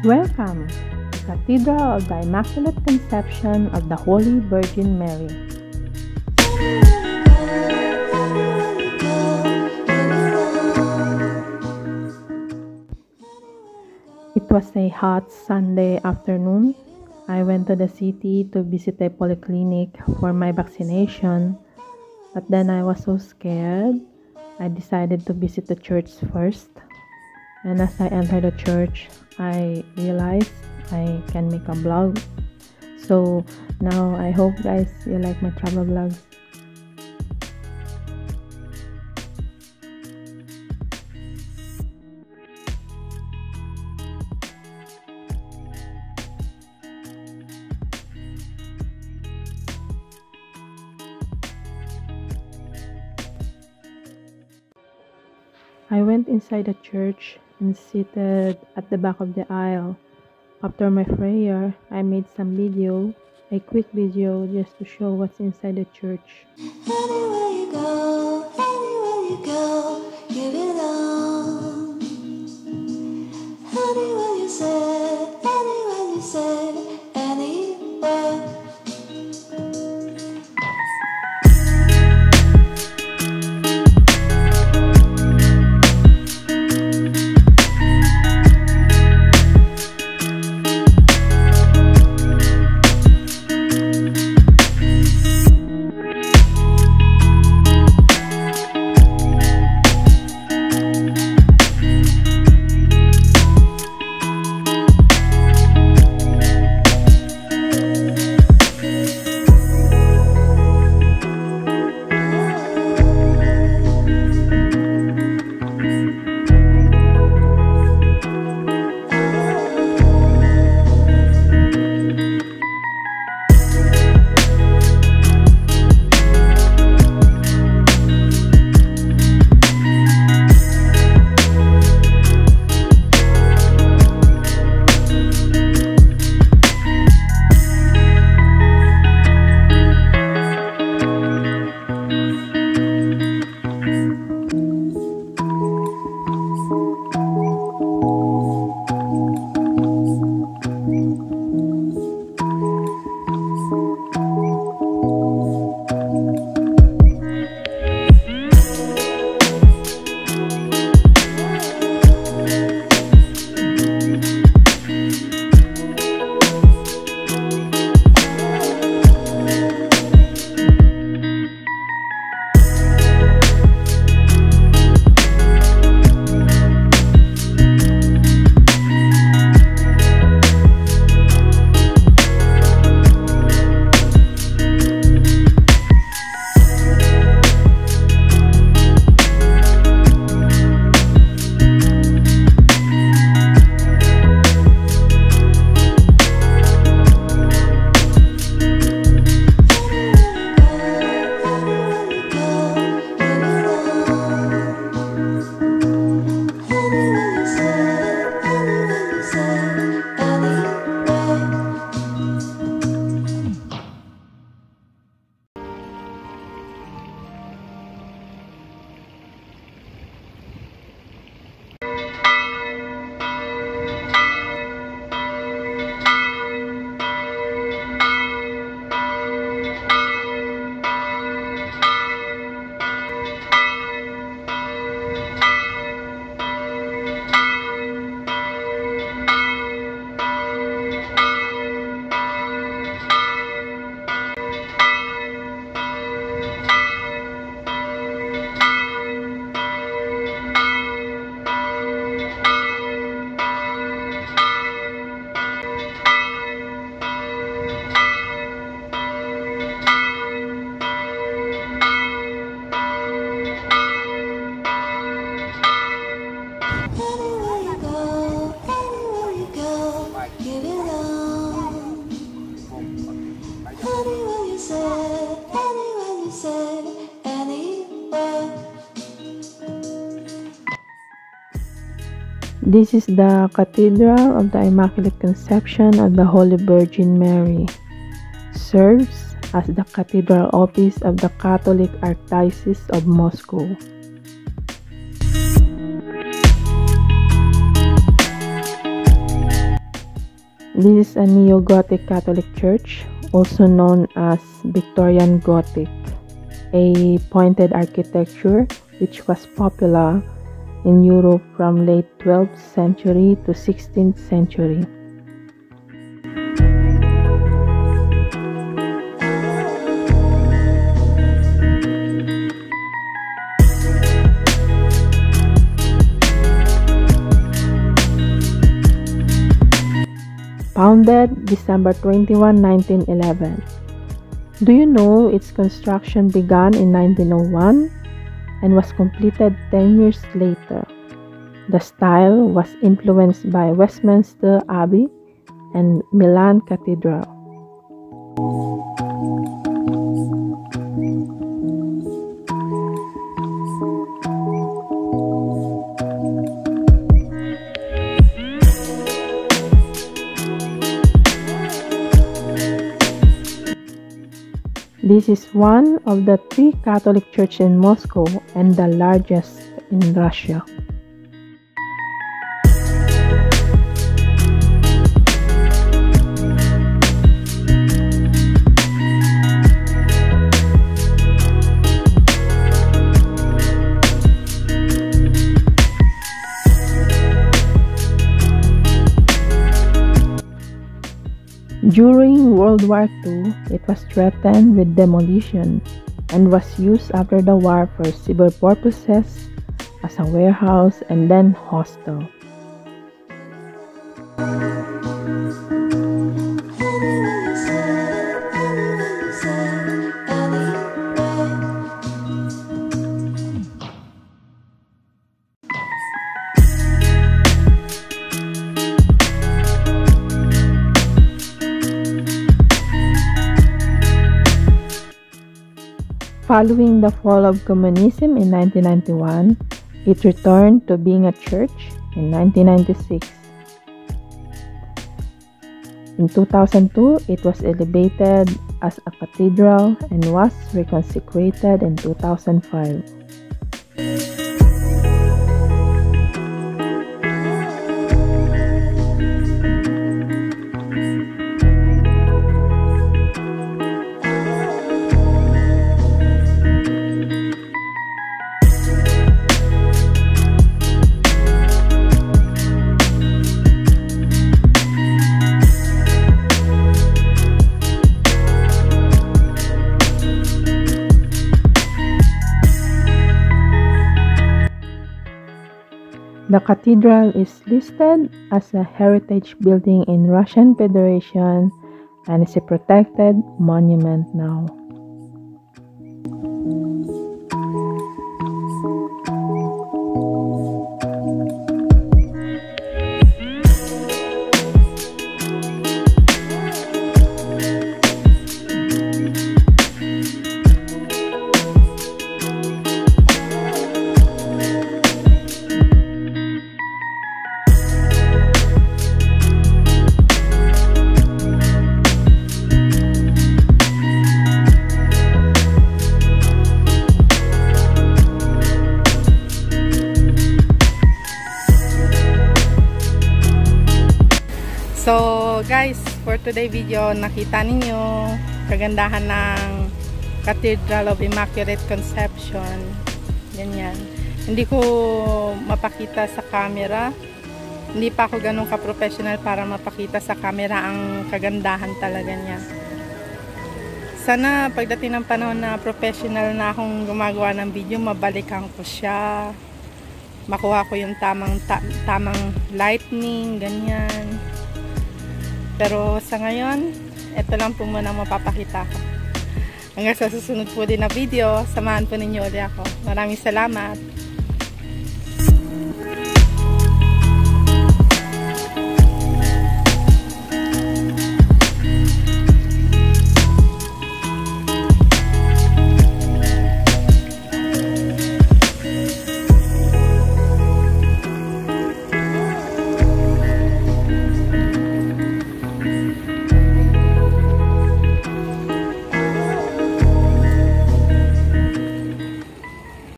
Welcome to Cathedral of the Immaculate Conception of the Holy Virgin Mary. It was a hot Sunday afternoon. I went to the city to visit a polyclinic for my vaccination, but then I was so scared. I decided to visit the church first. And as I entered the church, I realized I can make a blog. So now I hope guys you like my travel vlog. I went inside the church and seated at the back of the aisle. After my prayer, I made some video, a quick video just to show what's inside the church. This is the Cathedral of the Immaculate Conception of the Holy Virgin Mary. Serves as the Cathedral Office of the Catholic Archdiocese of Moscow. This is a neo-Gothic Catholic church, also known as Victorian Gothic, a pointed architecture which was popular in Europe from late 12th century to 16th century. Founded December 21, 1911. Do you know its construction began in 1901 and was completed 10 years later? The style was influenced by Westminster Abbey and Milan Cathedral. This is one of the three Catholic churches in Moscow and the largest in Russia. During World War II, it was threatened with demolition and was used after the war for civil purposes as a warehouse and then hostel. Following the fall of communism in 1991, it returned to being a church in 1996. In 2002, it was elevated as a cathedral and was reconsecrated in 2005. The cathedral is listed as a heritage building in Russian Federation and is a protected monument now. Guys, for today video, nakita ninyo kagandahan ng Cathedral of Immaculate Conception. Ganyan. Hindi ko mapakita sa camera. Hindi pa ako ganun ka-professional para mapakita sa camera ang kagandahan talaga niya. Sana pagdating ng panahon na professional na akong gumagawa ng video, mabalikan ko siya. Makuha ko yung tamang ta- tamang lightning, ganyan. Pero sa ngayon, ito lang po muna mapapakita ko. Hanggang sa susunod po din na video, samahan po ninyo ulit ako. Maraming salamat.